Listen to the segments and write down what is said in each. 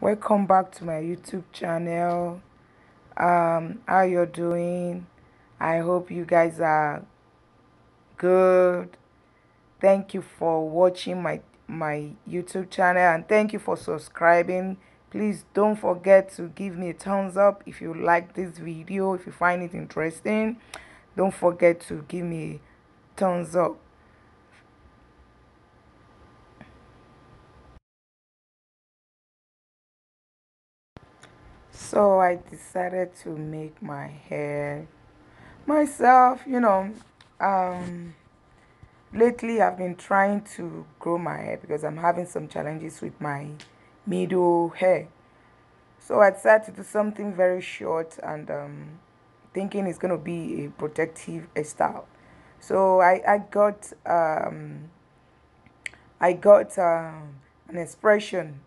welcome back to my youtube channel. Um how you're doing? I hope you guys are good. Thank you for watching my my youtube channel and thank you for subscribing. Please don't forget to give me a thumbs up if you like this video if you find it interesting. Don't forget to give me thumbs up so i decided to make my hair myself you know um lately i've been trying to grow my hair because i'm having some challenges with my middle hair. So i decided to do something very short and um thinking it's going to be a protective style so i i got um i got um, an expression.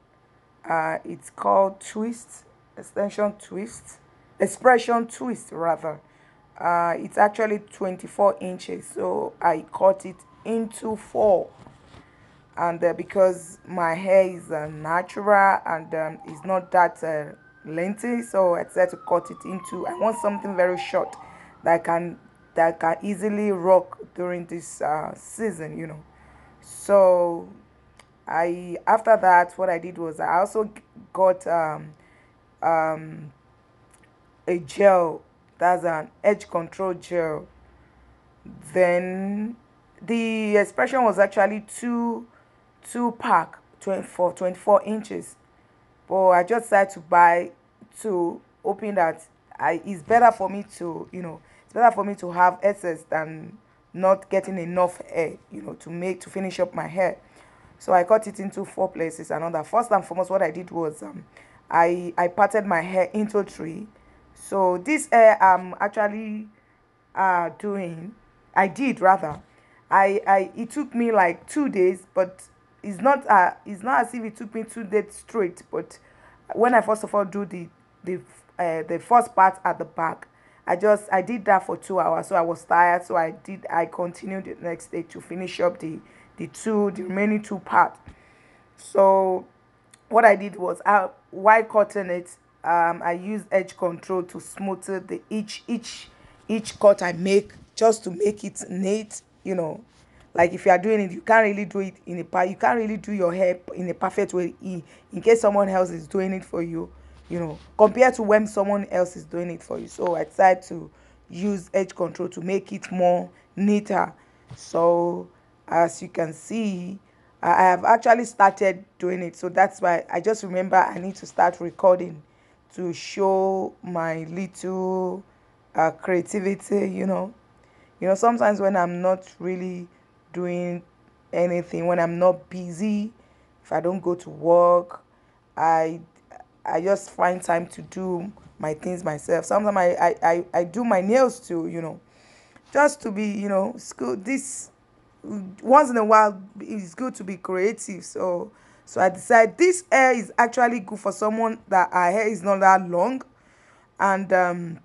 Uh it's called twist extension twist expression twist rather. Uh, it's actually 24 inches so i cut it into four. And uh, because my hair is uh, natural and um, it's not that uh, lengthy so i decided to cut it into i want something very short that can that can easily rock during this uh, season you know. So i after that what i did was i also got um, um, a gel that's an edge control gel. Then the expression was actually two two pack 24 24 inches. But i just decided to buy two hoping that. I it's better for me to you know it's better for me to have excess than not getting enough hair you know to make to finish up my hair. So i cut it into four places. Another first and foremost what i did was um i i parted my hair into three. So this hair i'm actually uh doing i did rather. I i it took me like two days but it's not uh it's not as if it took me two days straight but when i first of all do the the uh, the first part at the back i just i did that for two hours. So i was tired so i did i continued the next day to finish up the the two the remaining two part. So what i did was i while cutting it um i use edge control to smooth the each each each cut i make just to make it neat you know. Like if you are doing it you can't really do it in a part you can't really do your hair in a perfect way in, in case someone else is doing it for you you know compared to when someone else is doing it for you. So i decided to use edge control to make it more neater. So as you can see i have actually started doing it. So that's why i just remember i need to start recording to show my little uh, creativity you know. You know sometimes when i'm not really doing anything when i'm not busy if i don't go to work i i just find time to do my things myself. Sometimes i i i, I do my nails too you know. Just to be you know school this once in a while it's good to be creative. So so i decide this hair is actually good for someone that our hair is not that long. And um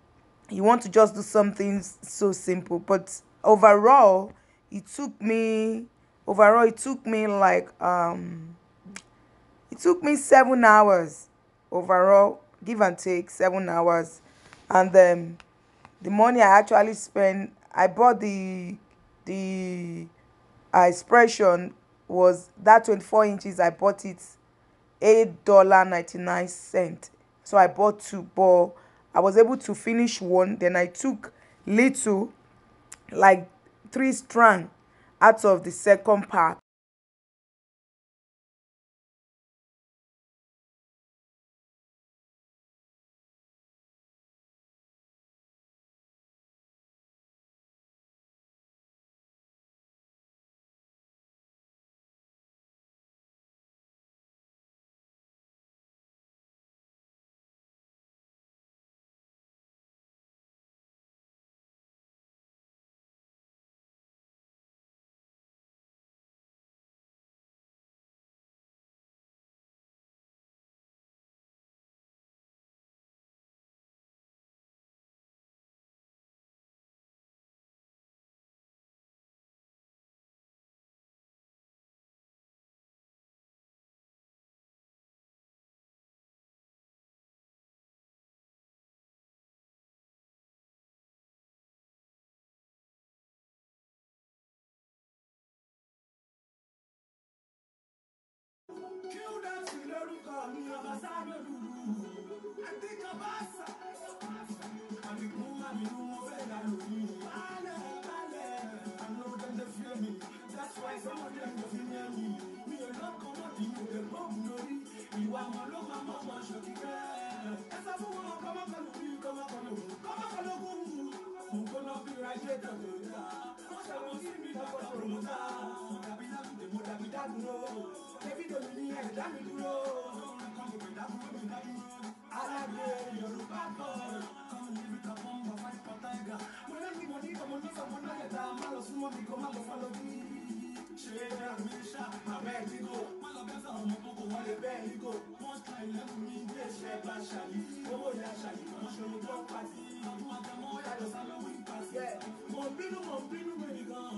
you want to just do something so simple. But overall it took me overall it took me like um it took me seven hours. Overall give and take seven hours. And then the money i actually spent i bought the the expression was that 24 inches i bought it eight dollar 99 cent. So i bought two but i was able to finish one. Then i took little like three strand out of the second pack kill them sì lórúkọ mi ọba sáré lùlù àti kaba sà àbíkú àbínú mo fẹ́ dà lórí balẹ̀ balẹ̀ àná dẹ́dẹ́ fi mi that's why some of them go fi mi mi mi ò lọ́kàn mọ́ ti kò lè bọ́ mi lórí ìwà mọ́ ló máa mọ́ mọ́ ṣòkìkẹ́ ẹ sọ fún wọn kọ́mọ́kọ́lù bí kọ́mọ́kọ́lù kọ́mọ́kọ́lù kú mukolo bira ye dagota mọsàmọsí mi dàgbà promoter dàbí dàbí dàbí dàbí dàbí dàbí ṣe fídíò mi ní ẹ̀dá mi dúró. alágbé yorùbá bọ̀. mo lé ní mo ní ọmọ ní ọmọ náà yẹ̀dá má lọ súnmọ́ mi kó má lọ fọ́n lójú. ṣe ẹrù mi ṣá abẹ́ ìdígò. má lọ bẹ́ẹ̀ ọmọ kókó wọ́n lè bẹ́ẹ̀ ìgò. wọ́n ṣe ìlẹ́kùn mi ilé iṣẹ́ bá ṣàlì. owó ìyá ṣàlì wọ́n ṣe olùkọ́ pàtì. ọdún àtàmọ́ yàtọ̀ sálọ́wìn pàṣẹ. mo bínú mo bínú mi nìkan.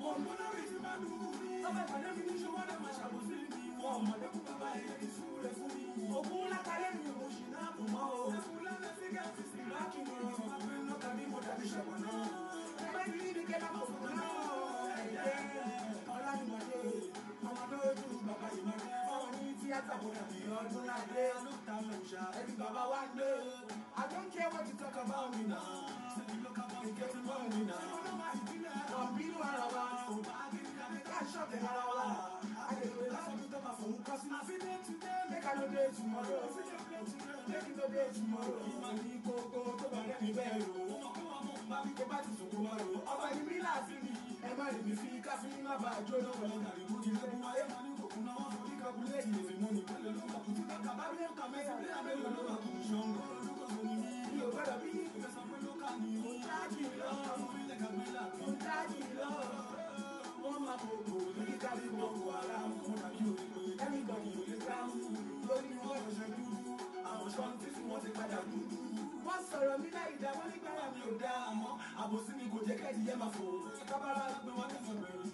mo gbọ́dọ̀ rí ti lọ́wọ́ ìpàdé mi ní ṣọwọ́ náà máa ṣàbòsí mi wọ́n mọ̀lẹ́kùn bàbá ẹ̀yẹ ti sú rẹ̀ fún mi. ògùn ńlá kalẹ́ mi ò ṣì náà kò mọ́ o. ẹkùn lẹ́lẹ́ sí gẹ̀ẹ́sì sí láti mọ̀ ọ́ máa fi iná tàbí mo dàbí ṣẹ̀wọ̀n náà. ẹgbẹ́ mi níbi kẹ́ bá mọ̀ náà. ẹ̀jẹ̀ ọ̀làjùmọ̀dé ọmọ tó ojú bàbá dé tomorrow ìmọ̀lì kókó tó bá rẹ̀ mi bẹ́ẹ̀ rò má fi ké bá ti sùn kó má rò ọba ni mí láti mi ẹ má lè mi fi káfíń má bàa jó lọ́wọ́ lọ́gàrí kú ti lẹ́kùn ayé ní kòkún náà wọ́n fi kábúlé ìlè mi mú. wọ́n ti padà dúdú. wọ́n sọ̀rọ̀ mi láì dá wọ́n nígbàrà mi ò dá àmọ́ àbòsí mi kò jẹ́ kẹ́ẹ̀dì yẹn máa fò. kábàárà pé wọ́n ti sọ̀rọ̀ ẹ̀rù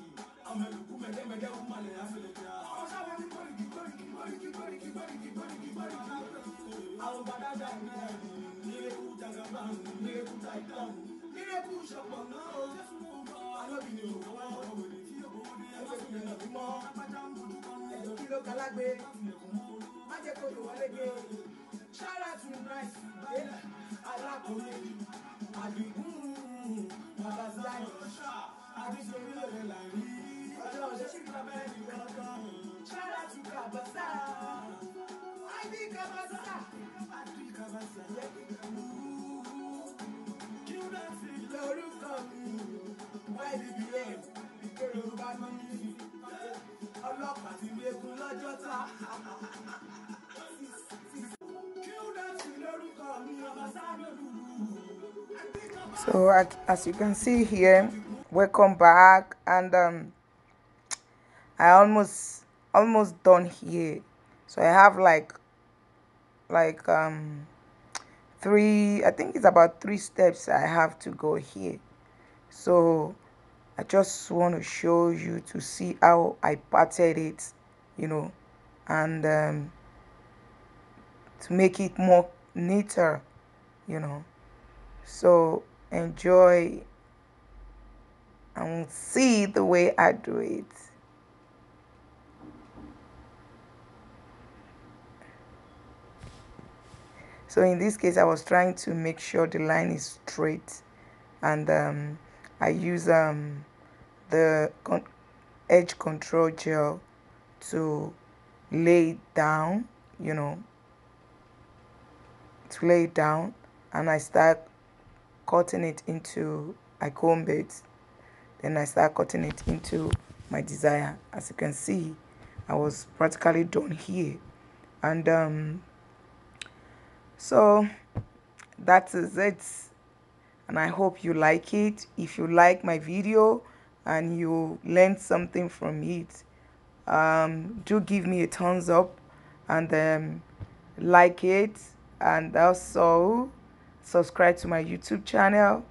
ọmọ ẹ̀dùnkú mẹ́tẹ́mẹ́tẹ́ ó máa lè ráfẹ́lẹ́ dá. ọmọ sábà ní gbòríkì gbòríkì gbòríkì gbòríkì gbòríkì gbòríkì gbòríkì. àwọn bàdá dà ní ẹ̀rù nírèkú jagaba nírèkú taitán nírèkú ṣọpọ̀ náà ó. alábìnrin ò wọ́n ọ̀rọ̀ wèrè tí yóò bọ́ wọlé ẹgbẹ́ tó yẹn lọ́dún mọ́. ẹ̀jọ̀ kí ló kalágbe má jẹ́ kó lè wọlé gbé. ṣára àdìgún bàbá sáyẹn àdìsọ́rílẹ̀ rẹ̀ là rí ọjọ́ òṣèṣì bàbá ẹnì kankan ṣáàlà tún kàbàṣà àbí kàbàṣà àbí kàbàṣà yẹ kí kàwúrú kí ó dàtí lórúkọ mi wáyé bíbí ẹ ìké yorùbá mọ́ mi ọlọ́pàá ti gbé egun lọ́jọ́ ta. So as you can see here, welcome back, and um, I almost almost done here. So I have like like um three. I think it's about three steps I have to go here. So I just want to show you to see how I parted it, you know, and um, to make it more neater, you know. So enjoy and see the way I do it. So in this case, I was trying to make sure the line is straight, and um, I use um, the con- edge control gel to lay it down, you know, to lay it down, and I start cutting it into I comb it. Then I start cutting it into my desire. As you can see I was practically done here. And um, so that is it. And I hope you like it. If you like my video and you learned something from it um, do give me a thumbs up and um, like it. And also subscribe to my youtube channel